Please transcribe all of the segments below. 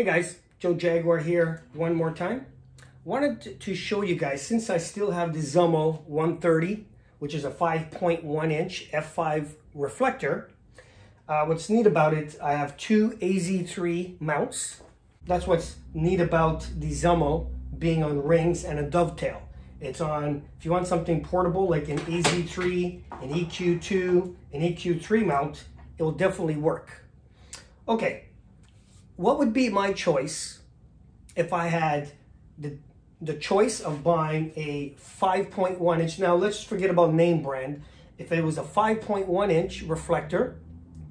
Hey guys, Joe Jaguar here one more time. Wanted to show you guys, since I still have the Zhumell 130, which is a 5.1 inch f5 reflector, uh, what's neat about it, I have two AZ3 mounts. That's what's neat about the Zhumell being on rings and a dovetail. It's on, if you want something portable like an AZ3, an EQ2, an EQ3 mount, it will definitely work. Okay, what would be my choice if I had the, the choice of buying a 5.1 inch, now let's forget about name brand, if it was a 5.1 inch reflector,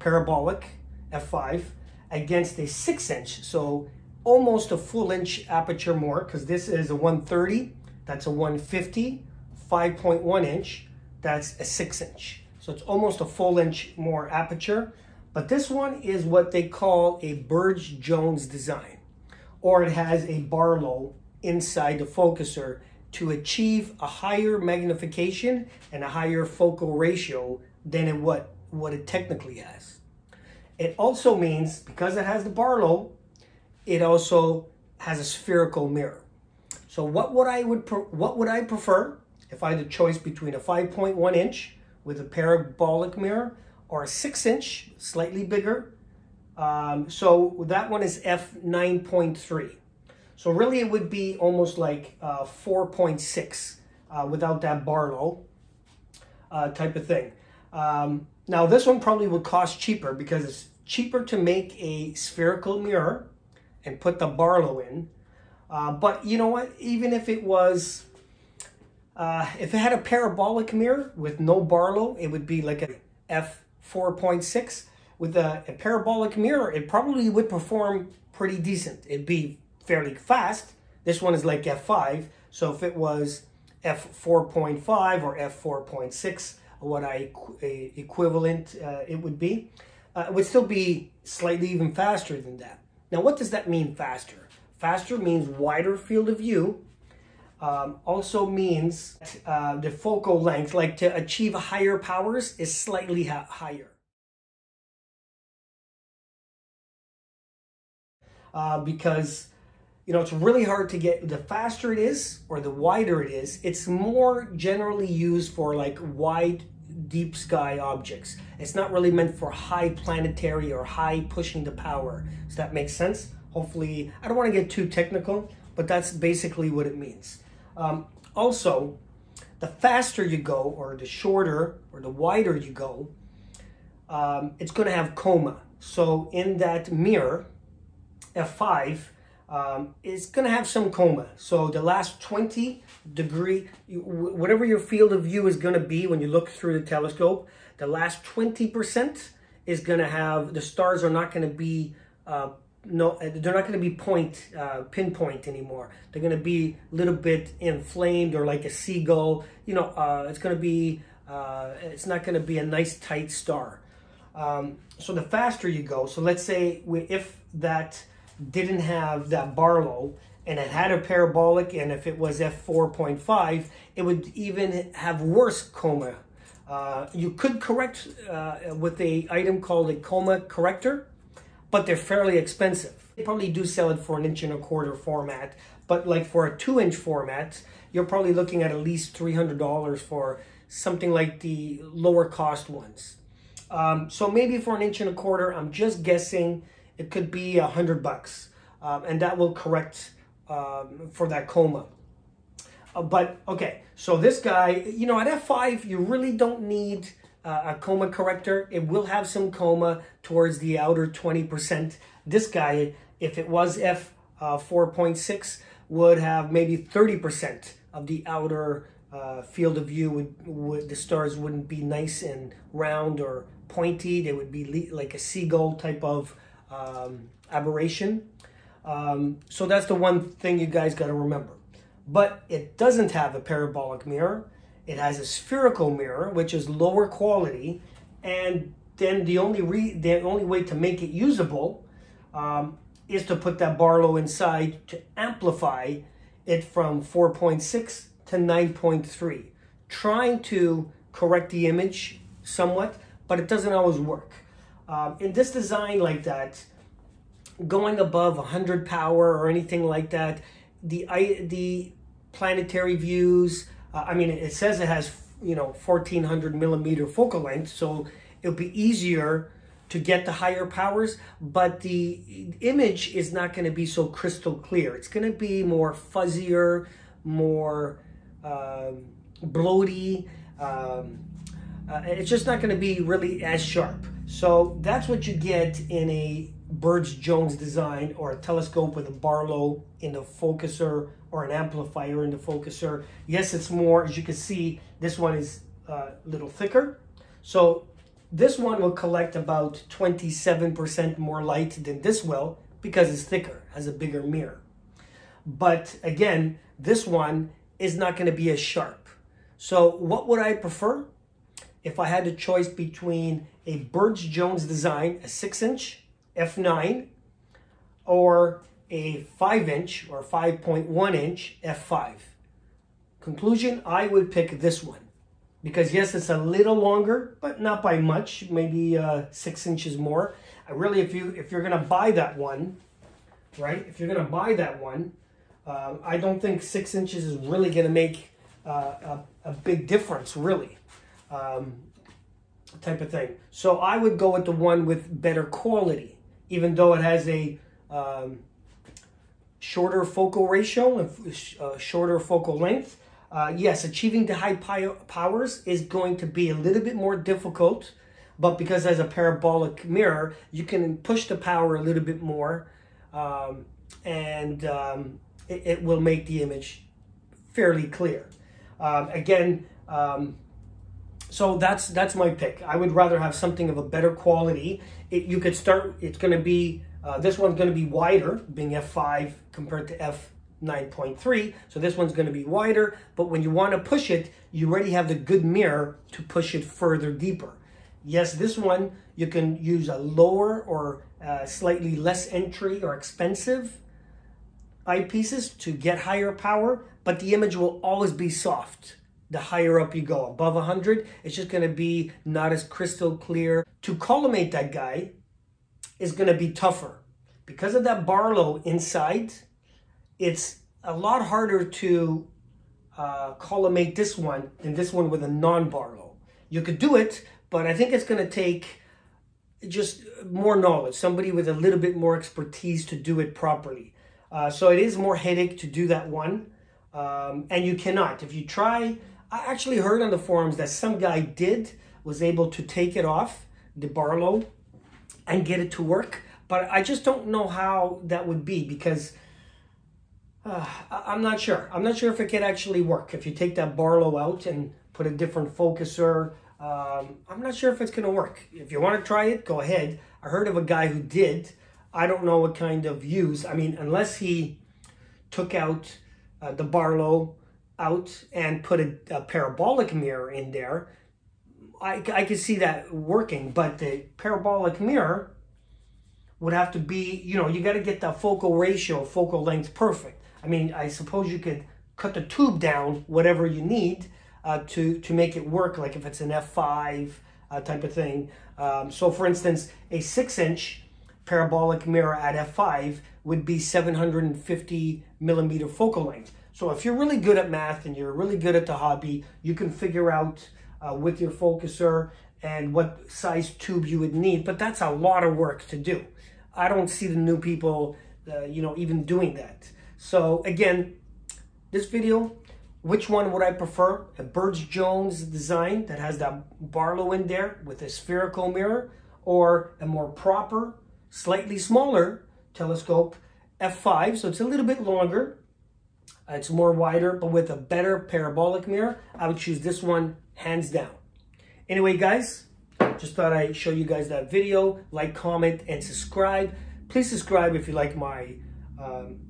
parabolic, f5, against a 6 inch, so almost a full inch aperture more, because this is a 130, that's a 150, 5.1 inch, that's a 6 inch. So it's almost a full inch more aperture. But this one is what they call a Bird-Jones design, or it has a Barlow inside the focuser to achieve a higher magnification and a higher focal ratio than it, what, what it technically has. It also means, because it has the Barlow, it also has a spherical mirror. So what would I would what would I prefer if I had a choice between a 5.1 inch with a parabolic mirror or a six inch, slightly bigger. Um, so that one is f9.3. So really it would be almost like uh, 4.6 uh, without that Barlow uh, type of thing. Um, now this one probably would cost cheaper because it's cheaper to make a spherical mirror and put the Barlow in. Uh, but you know what, even if it was, uh, if it had a parabolic mirror with no Barlow, it would be like a F 4.6 with a, a, parabolic mirror, it probably would perform pretty decent. It'd be fairly fast. This one is like F5. So if it was F4.5 or F4.6, what I equivalent uh, it would be, uh, it would still be slightly even faster than that. Now, what does that mean faster? Faster means wider field of view. Um, also means uh, the focal length, like to achieve higher powers, is slightly higher. Uh, because you know it's really hard to get the faster it is or the wider it is it's more generally used for like wide deep sky objects. It's not really meant for high planetary or high pushing the power. Does that make sense? Hopefully i don't want to get too technical but that's basically what it means um, also, the faster you go, or the shorter, or the wider you go, um, it's going to have coma. So in that mirror, F5, um, it's going to have some coma. So the last 20 degree, whatever your field of view is going to be when you look through the telescope, the last 20% is going to have, the stars are not going to be uh, no, they're not going to be point uh, pinpoint anymore. They're going to be a little bit inflamed or like a seagull. You know, uh, it's going to be, uh, it's not going to be a nice tight star. Um, so the faster you go, so let's say we, if that didn't have that Barlow and it had a parabolic, and if it was f4.5, it would even have worse coma. Uh, you could correct uh, with a item called a coma corrector but they're fairly expensive. They probably do sell it for an inch and a quarter format, but like for a two inch format, you're probably looking at at least $300 for something like the lower cost ones. Um, so maybe for an inch and a quarter, I'm just guessing it could be a hundred bucks. Um, and that will correct um, for that coma. Uh, but okay, so this guy, you know, at F5, you really don't need uh, a coma corrector. It will have some coma towards the outer 20%. This guy, if it was f uh, 4.6, would have maybe 30% of the outer uh, field of view. Would, would The stars wouldn't be nice and round or pointy. They would be like a seagull type of um, aberration. Um, so that's the one thing you guys got to remember. But it doesn't have a parabolic mirror. It has a spherical mirror, which is lower quality, and then the only re the only way to make it usable um, is to put that Barlow inside to amplify it from 4.6 to 9.3, trying to correct the image somewhat, but it doesn't always work. Um, in this design like that, going above 100 power or anything like that. The I, the planetary views. Uh, I mean, it says it has you know 1400 millimeter focal length, so it'll be easier to get the higher powers, but the image is not going to be so crystal clear. It's going to be more fuzzier, more uh, bloaty. Um, uh, it's just not going to be really as sharp. So that's what you get in a Bird-Jones design or a telescope with a Barlow in the focuser or an amplifier in the focuser. Yes, it's more, as you can see, this one is uh, a little thicker. So this one will collect about 27% more light than this will because it's thicker, has a bigger mirror. But again, this one is not going to be as sharp. So what would I prefer? If I had a choice between a Bird-Jones design, a 6-inch f9, or a 5-inch or 5.1-inch f5. Conclusion, I would pick this one because yes, it's a little longer, but not by much, maybe uh, six inches more. I really, if you if you're gonna buy that one, right? If you're gonna buy that one, uh, I don't think six inches is really gonna make uh, a, a, big difference, really, um, type of thing. So I would go with the one with better quality, even though it has a um, shorter focal ratio and uh, shorter focal length. Uh, yes, achieving the high powers is going to be a little bit more difficult, but because as a parabolic mirror, you can push the power a little bit more, um, and um, it, it, will make the image fairly clear. Um, again, um, so that's that's my pick. I would rather have something of a better quality. It, you could start. It's going to be uh, this one's going to be wider, being f5 compared to f 9.3. So this one's going to be wider, but when you want to push it, you already have the good mirror to push it further deeper. Yes, this one, you can use a lower or uh, slightly less entry or expensive eyepieces to get higher power, but the image will always be soft. The higher up you go, above 100, it's just going to be not as crystal clear. To collimate that guy is going to be tougher. Because of that Barlow inside, it's a lot harder to uh, collimate this one than this one with a non-Barlow. You could do it, but I think it's going to take just more knowledge, somebody with a little bit more expertise to do it properly. Uh, so it is more headache to do that one. Um, and you cannot. If you try, I actually heard on the forums that some guy did, was able to take it off, the Barlow, and get it to work. But I just don't know how that would be because uh, I'm not sure. I'm not sure if it could actually work. If you take that Barlow out and put a different focuser, um, I'm not sure if it's going to work. If you want to try it, go ahead. I heard of a guy who did. I don't know what kind of use. I mean, unless he took out uh, the Barlow out and put a, a, parabolic mirror in there, I, I could see that working. But the parabolic mirror would have to be, you know, you got to get the focal ratio, focal length perfect. I mean, I suppose you could cut the tube down, whatever you need, uh, to, to make it work, like if it's an F5 uh, type of thing. Um, so for instance, a six inch parabolic mirror at F5 would be 750 millimeter focal length. So if you're really good at math and you're really good at the hobby, you can figure out uh, with your focuser and what size tube you would need, but that's a lot of work to do. I don't see the new people, uh, you know, even doing that. So again, this video, which one would I prefer? A Bird-Jones design that has that Barlow in there with a spherical mirror or a more proper, slightly smaller telescope f5. So it's a little bit longer. It's more wider, but with a better parabolic mirror. I would choose this one hands down. Anyway, guys, just thought I'd show you guys that video. Like, comment, and subscribe. Please subscribe if you like my um,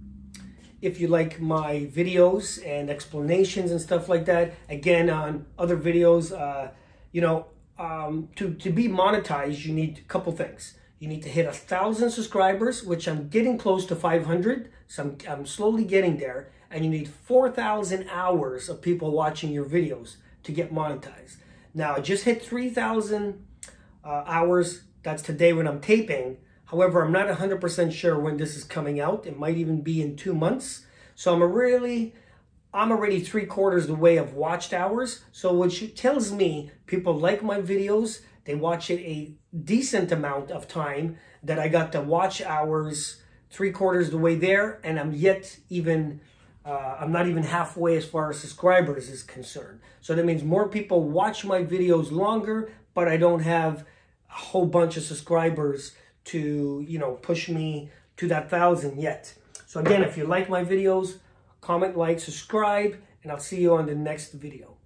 if you like my videos and explanations and stuff like that. Again, on other videos, uh, you know, um, to, to be monetized, you need a couple things. You need to hit a thousand subscribers, which I'm getting close to 500. So I'm, I'm slowly getting there. And you need 4,000 hours of people watching your videos to get monetized. Now, I just hit 3,000 uh, hours. That's today when I'm taping. However, I'm not 100% sure when this is coming out. It might even be in two months. So I'm really, I'm already three quarters the way of watched hours. So which tells me people like my videos. They watch it a decent amount of time that I got the watch hours three quarters the way there. And I'm yet even, uh, I'm not even halfway as far as subscribers is concerned. So that means more people watch my videos longer, but I don't have a whole bunch of subscribers to, you know, push me to that thousand yet. So again, if you like my videos, comment, like, subscribe, and I'll see you on the next video.